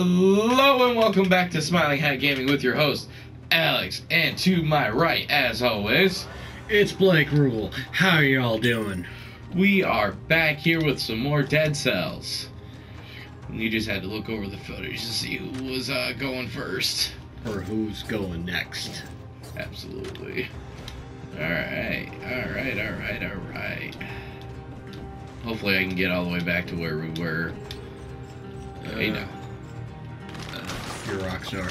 Hello and welcome back to Smiling Hat Gaming with your host, Alex. And to my right, as always, It's Blake Rule. How are y'all doing? we are back here with some more Dead Cells. You just had to look over the footage to see who was uh, going first. Or who's going next? Absolutely. Alright, alright, alright, alright. Hopefully I can get all the way back to where we were. Hey, no. You're a rock star.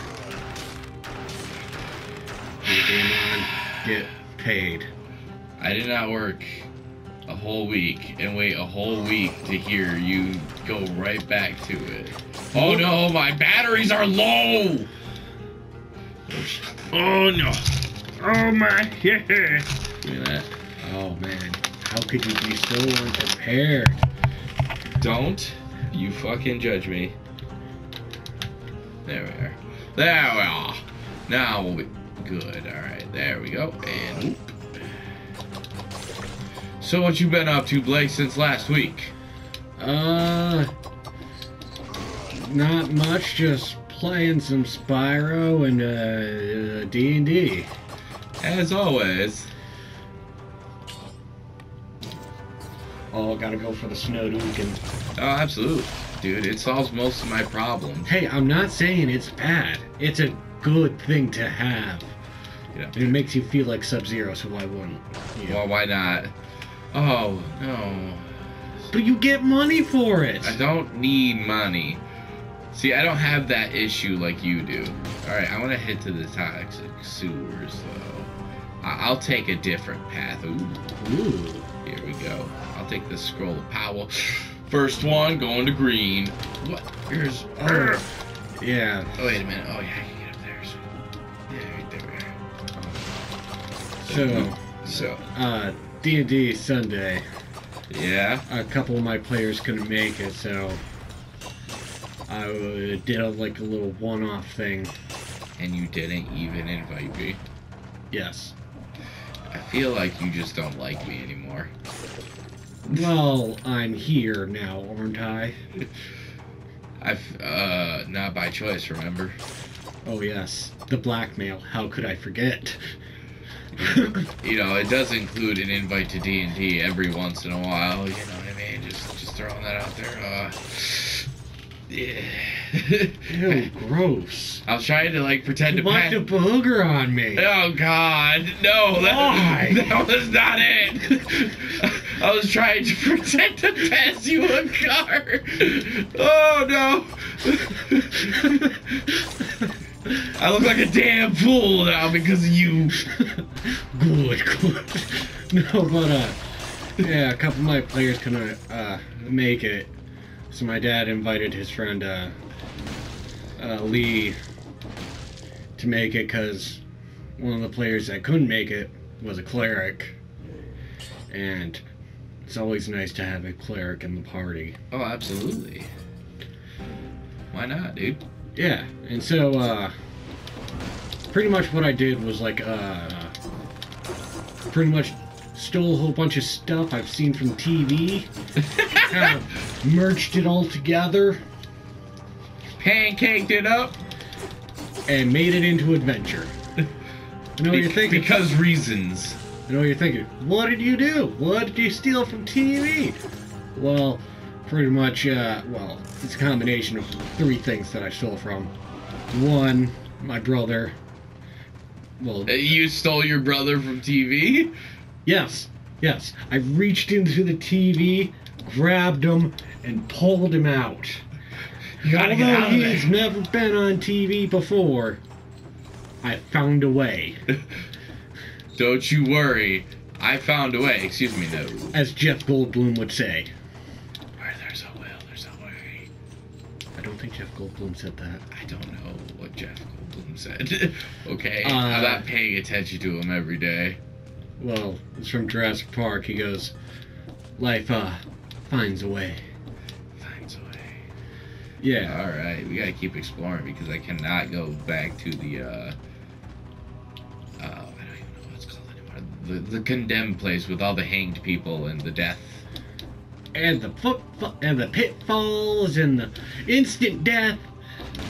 Get game on. Get paid. I did not work a whole week and wait a whole week to hear you go right back to it. Oh no, my batteries are low! Oh no. Oh my. Look at that. Oh man, how could you be so unprepared? Don't you fucking judge me. There we are. There we are. Now we'll be good. Alright, there we go. And whoop. So what you been up to, Blake, since last week? Uh, not much. Just playing some Spyro and uh, D and D. As always. Oh, gotta go for the snow Snowdookin. Oh, absolutely. Dude, it solves most of my problems. Hey, I'm not saying it's bad. It's a good thing to have. You know. And it makes you feel like Sub Zero, so why wouldn't you? Well, why not? Oh, no. But you get money for it. I don't need money. See, I don't have that issue like you do. Alright, I want to head to the toxic sewers, though. I- I'll take a different path. Ooh, Ooh. here we go. I'll take the scroll of power. First one, going to green. What? Here's... Oh. Yeah. Oh, wait a minute. Oh, yeah, I can get up there. So, yeah, right there. So, So, uh, D and D Sunday. yeah. A couple of my players couldn't make it, so I did a, like a little one-off thing. And you didn't even invite me. Yes. I feel like you just don't like me anymore. Well, I'm here now, aren't I? I've, uh, not by choice, remember? Oh yes, the blackmail. How could I forget? You know, it does include an invite to D and D every once in a while. You know what I mean? Just, just throwing that out there. Uh, yeah. Ew, gross. I was trying to like pretend You to want to booger on me? Oh God, no! That, Why? that was not it. I was trying to pretend to pass you a card. Oh no! I look like a damn fool now because of you. good, good. No, but uh, yeah, a couple of my players couldn't uh make it, so my dad invited his friend uh, uh Lee to make it because one of the players that couldn't make it was a cleric, and it's always nice to have a cleric in the party. Oh, absolutely. Why not, dude? Yeah, and so uh pretty much what I did was like uh pretty much stole a whole bunch of stuff I've seen from TV, kind of merged it all together Pancaked it up. and made it into adventure. You know what you're thinking? Because reasons. You know what you're thinking? What did you do? What did you steal from TV? Well, pretty much, uh, well, it's a combination of three things that I stole from. One, my brother. Well, Uh, You stole your brother from TV? Yes, yes. I reached into the TV, grabbed him, and pulled him out. You gotta Although get out of he's there. never been on TV before, I found a way. Don't you worry. I found a way. Excuse me, no. As Jeff Goldblum would say. Where there's a will, there's a way. I don't think Jeff Goldblum said that. I don't know what Jeff Goldblum said. okay, Uh, I'm not paying attention to him every day. Well, it's from Jurassic Park. He goes, Life, uh, finds a way. Finds a way. Yeah. All right, we gotta keep exploring because I cannot go back to the. uh The, the condemned place with all the hanged people and the death. And the foot and the pitfalls and the instant death.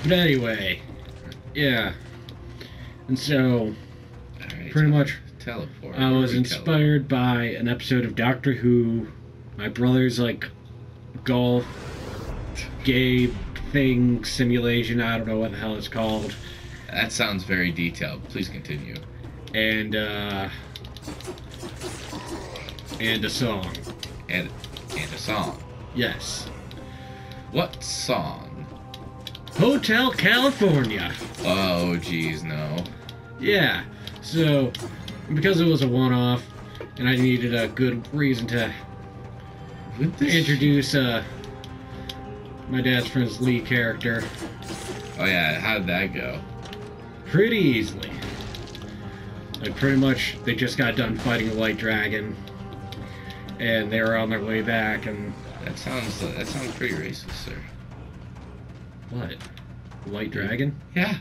But anyway, yeah. And so, Alright, pretty much, teleport. I was inspired by an episode of Doctor Who. My brother's like golf gay thing simulation. I don't know what the hell it's called. That sounds very detailed. Please continue. And uh and a song. And and a song. Yes. What song? Hotel California. Oh, geez, no. Yeah. So because it was a one-off and I needed a good reason to introduce uh my dad's friend's Lee character Oh yeah, how did that go? pretty easily. Like pretty much they just got done fighting a white dragon and they were on their way back and That sounds that sounds pretty racist, sir. what? White dragon? Yeah.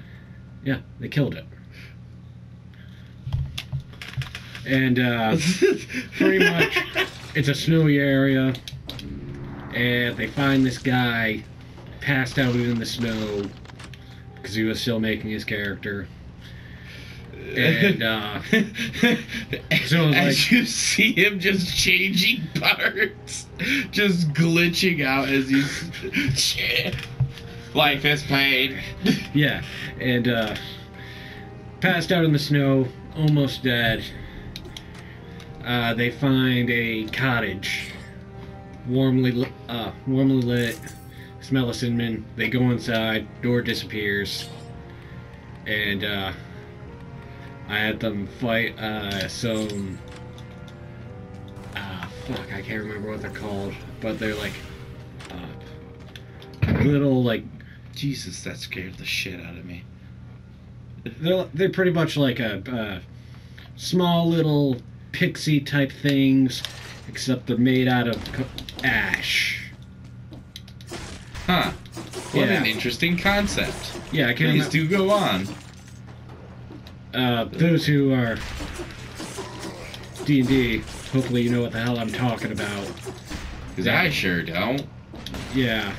Yeah, they killed it. And uh pretty much it's a snowy area and they find this guy passed out in the snow because he was still making his character and uh So, as you see him just changing parts, just glitching out as he's shit. Life is pain. yeah and uh passed out in the snow almost dead uh they find a cottage warmly li- uh warmly lit smell of cinnamon they go inside door disappears and uh i had them fight uh some uh fuck i can't remember what they're called but they're like uh little like Jesus, that scared the shit out of me. they're they're pretty much like a uh, small little pixie type things, except they're made out of ash. Huh. What Yeah. an interesting concept. Yeah, I can't. Please do go on. Uh, those who are D and D, hopefully you know what the hell I'm talking about. Because I sure don't. Yeah,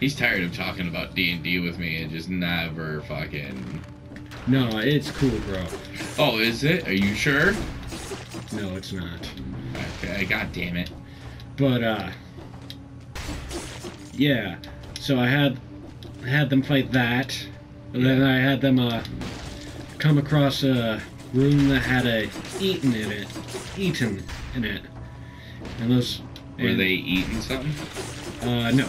He's tired of talking about D and D with me and just never fucking. no, it's cool, bro. Oh, is it? Are you sure? No, it's not. Okay. God damn it. But uh, yeah. So I had had them fight that, and then I had them uh come across a room that had a Ettin in it, Ettin in it, and those. Were and, they eating something? Uh, no.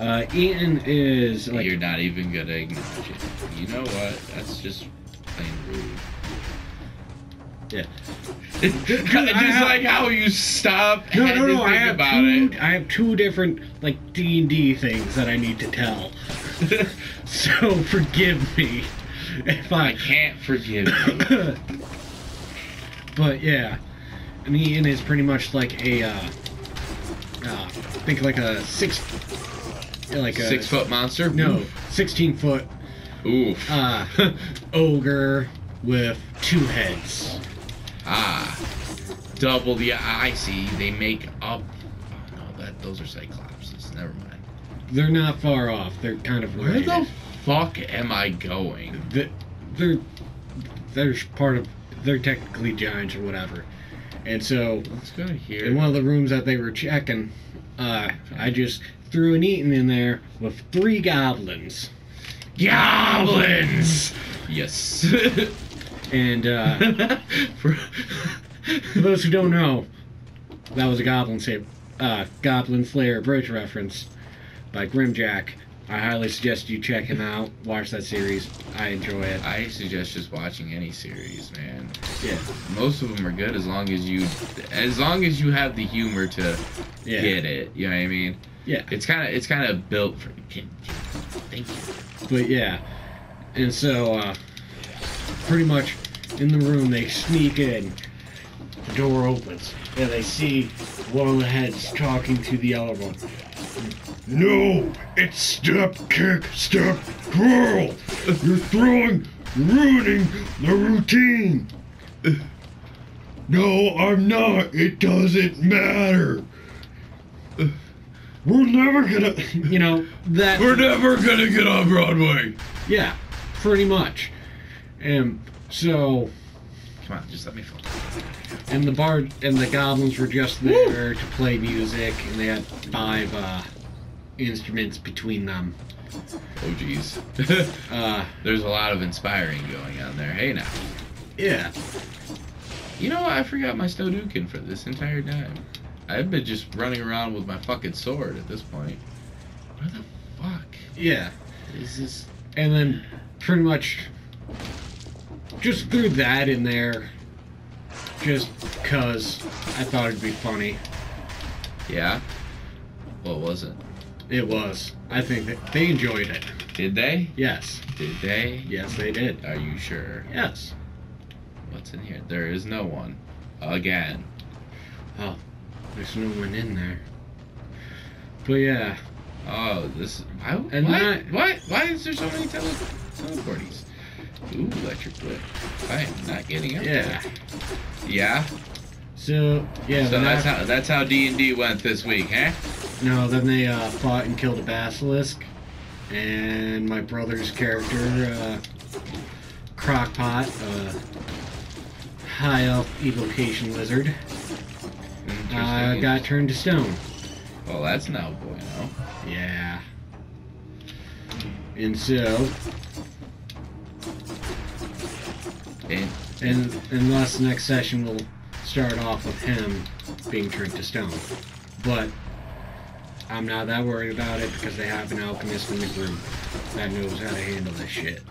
Uh, Ettin is like You're not even gonna acknowledge it. You know what? That's just plain rude. Yeah. just I like how you stop no, no, no. I have about two. I have two different like D and D things that I need to tell. So forgive me if I can't forgive you. but yeah, and Ettin is pretty much like a, uh, uh, think like a six, like a Six foot monster? no, sixteen foot Oof. uh, ogre with two heads. Ah. Double the I see. They make up. Oh no, that those are cyclopses. Never mind. They're not far off. They're kind of Where the fuck am I going? Th- They're they're part of. They're technically giants or whatever, and so Let's go here. in one of the rooms that they were checking, uh, I just threw an Ettin in there with three goblins. Goblins. Yes. And uh, For- for those who don't know, that was a Goblin Save, uh, Goblin Slayer bridge reference by Grimjack. I highly suggest you check him out. Watch that series. I enjoy it. I suggest just watching any series, man. Yeah, Most of them are good as long as you, as long as you have the humor to yeah, get it. You know what I mean? yeah. It's kind of, it's kind of built for. Thank you. But yeah, and so uh, pretty much in the room they sneak in. The door opens and they see one of the heads talking to the other one. No, it's step, kick, step, twirl. You're throwing, ruining the routine. No, I'm not. It doesn't matter. we're never gonna, you know, that. We're never gonna get on Broadway. Yeah, pretty much. And so, Come on, just let me film. and the bard and the goblins were just there to play music, and they had five uh, instruments between them. Oh jeez. Uh, There's a lot of inspiring going on there. Hey now. yeah, You know what? I forgot my Snowdukin for this entire time. I've been just running around with my fucking sword at this point. Where the fuck yeah. is this? And then pretty much just threw that in there just because I thought it'd be funny. Yeah. What was it? It was. I think that they enjoyed it. Did they? Yes. Did they? Yes, they did. Are you sure? Yes. What's in here? There is no one. Again. Oh, there's no one in there. But yeah, Oh, this. Why? And what? that- What? Why is there so many tele teleporties? Ooh, electric whip. I am not getting up yeah. Yeah. So yeah, So that's af- how that's how D and D went this week, huh? No. Then they uh, fought and killed a basilisk, and my brother's character, uh, Crockpot, uh, high elf evocation lizard, uh, got turned to stone. Well, that's now bueno. Yeah. And so, And and and thus next session will start off with him being turned to stone. But I'm not that worried about it because they have an alchemist in the group that knows how to handle this shit.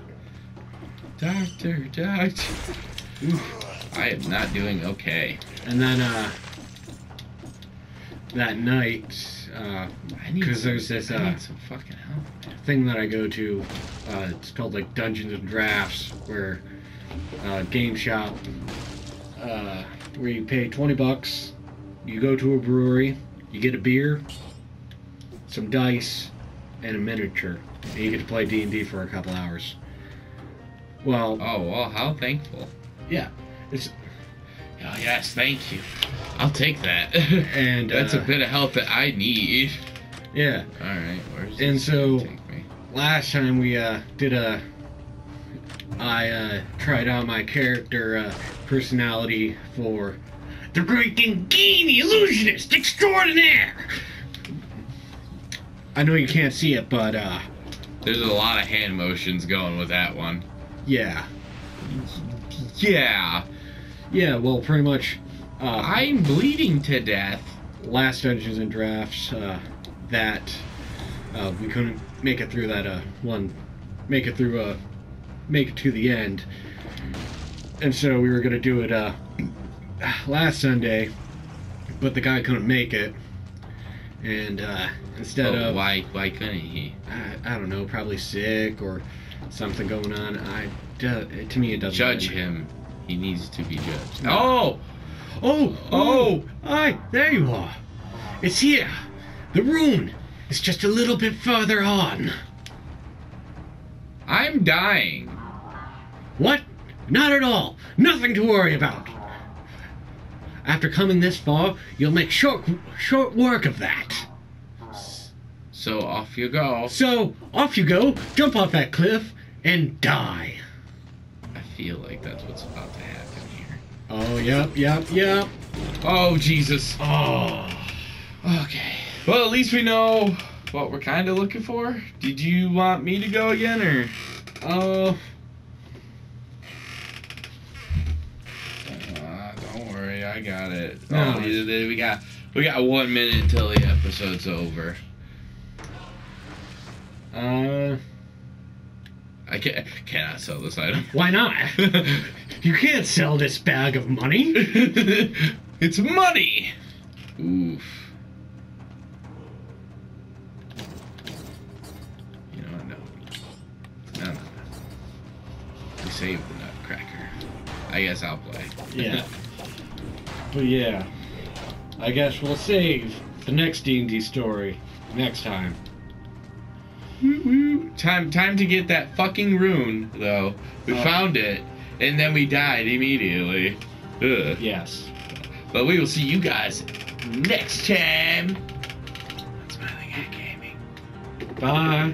doctor, doctor. Oof, I am not doing okay. And then uh that night, uh I need 'Cause some- there's this, I uh, need some fucking help. thing that I go to, uh it's called like Dungeons and Drafts where uh game shop uh where you pay 20 bucks, you go to a brewery, you get a beer, some dice, and a miniature. And you get to play D&D for a couple hours. Well, Oh well, how thankful. yeah. It's Oh yes, thank you. I'll take that. and That's uh, a bit of help that I need. yeah. All right, where's And so- gonna take me? last time we uh did a I uh tried out my character uh personality for the Great Gengini Illusionist Extraordinaire. I know you can't see it, but uh There's a lot of hand motions going with that one. yeah. Yeah, Yeah, well pretty much uh I'm bleeding to death. last Dungeons and Drafts uh that uh we couldn't make it through that uh one make it through uh make it to the end. And so we were gonna do it uh last Sunday, but the guy couldn't make it. And uh instead Oh, of why? Why couldn't he? I, I don't know, probably sick or something going on. I to me it doesn't Judge really- him. He needs to be judged. No. Oh, Oh, Oh! Aye, there you are. It's here. The rune is just a little bit further on. I'm dying. What? Not at all. Nothing to worry about. After coming this far, you'll make short short work of that. So off you go. So, off you go, jump off that cliff, and die. I feel like that's what's about to happen here. Oh, yep, yep, yep. Oh Jesus. Oh. Okay. Well, at least we know what we're kind of looking for. Did you want me to go again, or? Oh, Uh, don't worry, I got it. No. Oh, we, got we got one minute until the episode's over. uh, I can't cannot sell this item. why not? You can't sell this bag of money. it's money. Oof. You know what? No. No, no, no. We saved the Nutcracker. I guess I'll play. Yeah. But yeah, I guess we'll save the next D&D story next time. Woo. Time, time to get that fucking rune, though. We Oh. found it, and then we died immediately. Ugh. Yes. But we will see you guys next time. Smiling Bye.